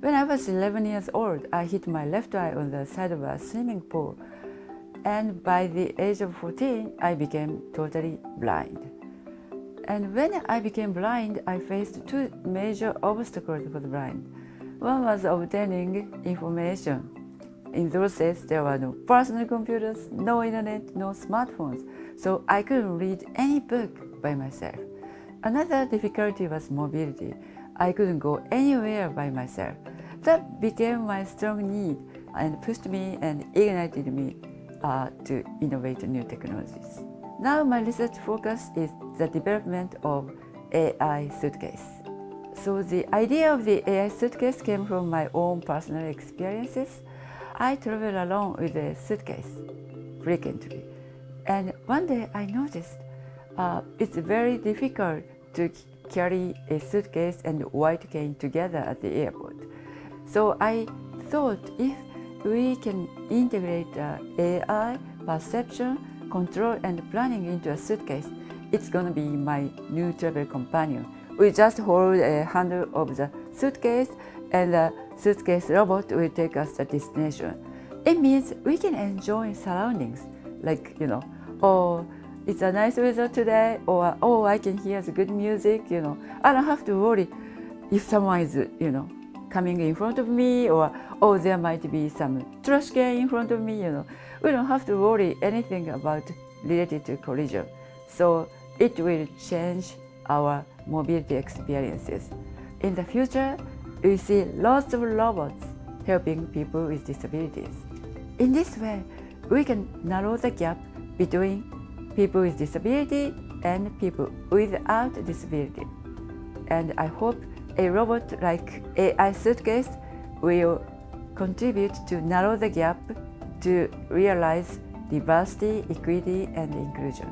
When I was 11 years old, I hit my left eye on the side of a swimming pool. And by the age of 14, I became totally blind. And when I became blind, I faced two major obstacles for the blind. One was obtaining information. In those days, there were no personal computers, no internet, no smartphones, so I couldn't read any book by myself. Another difficulty was mobility. I couldn't go anywhere by myself. That became my strong need and pushed me and ignited me uh, to innovate new technologies. Now my research focus is the development of AI suitcase. So the idea of the AI suitcase came from my own personal experiences. I travel alone with a suitcase frequently. And one day I noticed uh, it's very difficult to carry a suitcase and white cane together at the airport. So I thought if we can integrate uh, AI, perception, control, and planning into a suitcase, it's going to be my new travel companion. We just hold a handle of the suitcase and the suitcase robot will take us to destination. It means we can enjoy surroundings like, you know, oh, it's a nice weather today, or oh, I can hear the good music, you know. I don't have to worry if someone is, you know, coming in front of me, or oh, there might be some trash can in front of me, you know. We don't have to worry anything about related to collision. So it will change our mobility experiences. In the future, we see lots of robots helping people with disabilities. In this way, we can narrow the gap between people with disability and people without disability. And I hope a robot like AI Suitcase will contribute to narrow the gap to realize diversity, equity, and inclusion.